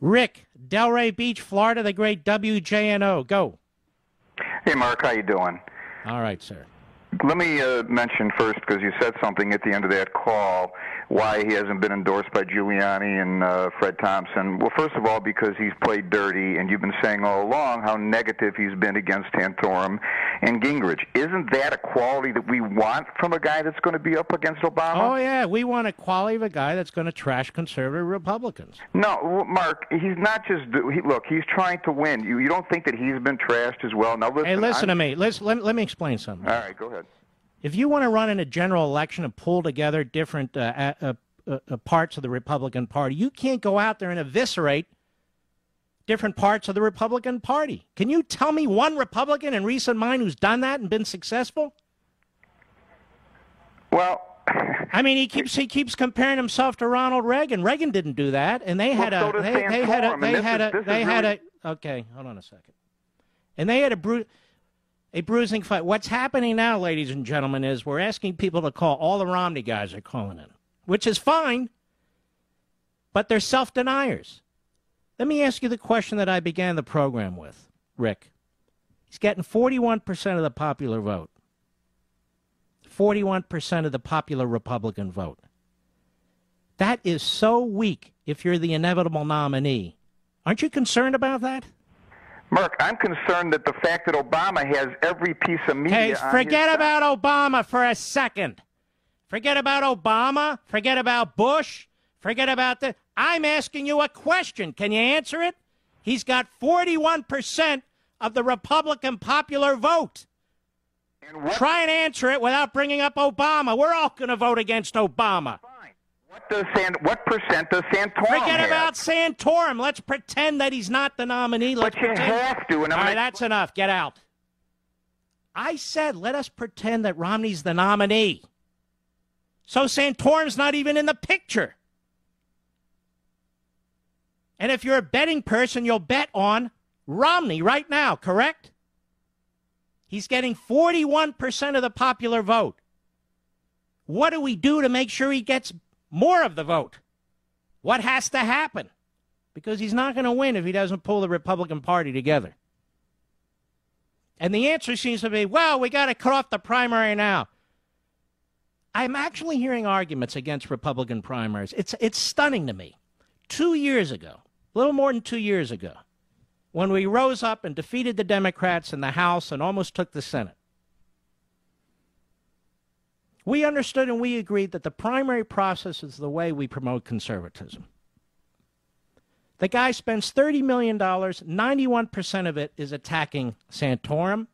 Rick, Delray Beach, Florida, the great WJNO. Go. Hey, Mark, how you doing? All right, sir. Let me uh, mention first, because you said something at the end of that call, why he hasn't been endorsed by Giuliani and uh, Fred Thompson. Well, first of all, because he's played dirty, and you've been saying all along how negative he's been against Santorum and Gingrich. Isn't that a quality that we want from a guy that's going to be up against Obama? Oh, yeah. We want a quality of a guy that's going to trash conservative Republicans. No, Mark, he's not just. He, look, he's trying to win. You, you don't think that he's been trashed as well? Now, listen. Hey, listen I'm, to me. Listen, let, let me explain something. All right, go ahead. If you want to run in a general election and pull together different uh, uh, uh, parts of the Republican Party, you can't go out there and eviscerate different parts of the Republican Party. Can you tell me one Republican in recent mind who's done that and been successful? Well, I mean, he keeps he keeps comparing himself to Ronald Reagan. Reagan didn't do that, and they had well, a so they, they had a they had is, a they had really... a okay. Hold on a second, and they had a bru- a bruising fight. What's happening now, ladies and gentlemen, is we're asking people to call. All the Romney guys are calling in, which is fine, but they're self deniers. Let me ask you the question that I began the program with, Rick. He's getting 41% of the popular vote, 41% of the popular Republican vote. That is so weak if you're the inevitable nominee. Aren't you concerned about that? Mark, I'm concerned that the fact that Obama has every piece of media. Okay, forget about Obama for a second. Forget about Obama. Forget about Bush. Forget about the. I'm asking you a question. Can you answer it? He's got 41% of the Republican popular vote. And Try and answer it without bringing up Obama. We're all going to vote against Obama. What does San, What percent does Santorum Forget have? about Santorum. Let's pretend that he's not the nominee. Let's but you pretend. have to. And All right, that's enough. Get out. I said, let us pretend that Romney's the nominee. So Santorum's not even in the picture. And if you're a betting person, you'll bet on Romney right now, correct? He's getting 41% of the popular vote. What do we do to make sure he gets more of the vote? What has to happen? Because he's not going to win if he doesn't pull the Republican Party together. And the answer seems to be, well, we got to cut off the primary now. I'm actually hearing arguments against Republican primaries. It's, it's stunning to me. Two years ago, a little more than two years ago, when we rose up and defeated the Democrats in the House and almost took the Senate, we understood and we agreed that the primary process is the way we promote conservatism. The guy spends $30 million, 91% of it is attacking Santorum,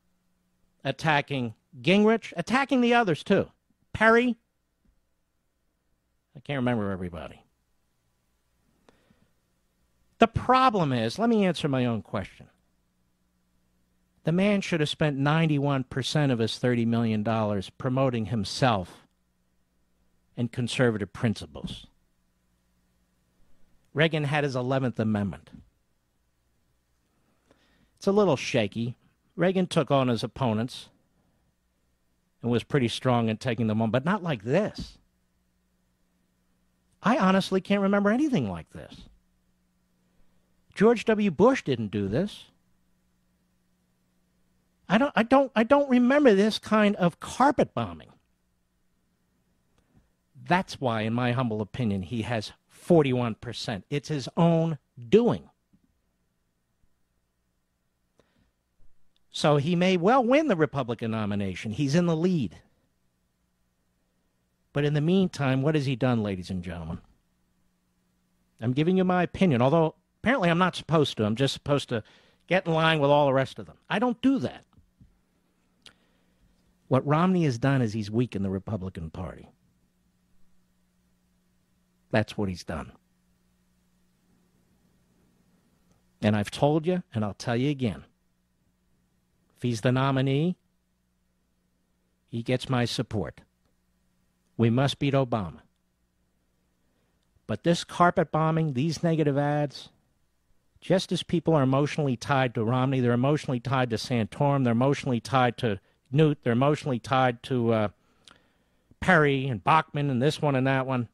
attacking Gingrich, attacking the others too. Perry. I can't remember everybody. The problem is, let me answer my own question. The man should have spent 91% of his $30 million promoting himself and conservative principles. Reagan had his 11th Amendment. It's a little shaky. Reagan took on his opponents and was pretty strong in taking them on, but not like this. I honestly can't remember anything like this. George W. Bush didn't do this. I don't I don't I don't remember this kind of carpet bombing. That's why in my humble opinion he has 41%. It's his own doing. So he may well win the Republican nomination. He's in the lead. But in the meantime, what has he done, ladies and gentlemen? I'm giving you my opinion, although apparently I'm not supposed to. I'm just supposed to get in line with all the rest of them. I don't do that. What Romney has done is he's weakened the Republican Party. That's what he's done. And I've told you, and I'll tell you again if he's the nominee, he gets my support. We must beat Obama. But this carpet bombing, these negative ads, just as people are emotionally tied to Romney, they're emotionally tied to Santorum, they're emotionally tied to Newt, they're emotionally tied to uh, Perry and Bachmann and this one and that one.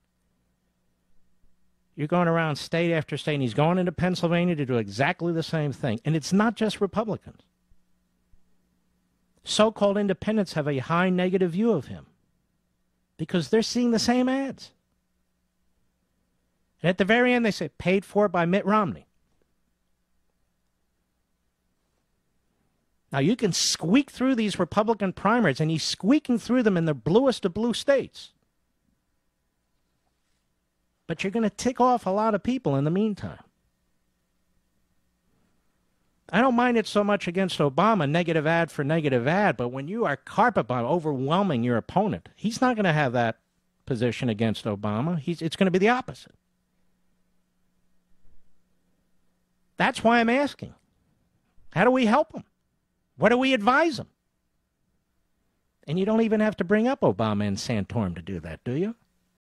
You're going around state after state, and he's going into Pennsylvania to do exactly the same thing. And it's not just Republicans. So called independents have a high negative view of him because they're seeing the same ads. And at the very end, they say, paid for by Mitt Romney. Now, you can squeak through these Republican primaries, and he's squeaking through them in the bluest of blue states. But you're going to tick off a lot of people in the meantime. I don't mind it so much against Obama, negative ad for negative ad, but when you are carpet bomb overwhelming your opponent, he's not going to have that position against Obama. He's, it's going to be the opposite. That's why I'm asking. How do we help him? What do we advise them? And you don't even have to bring up Obama and Santorum to do that, do you?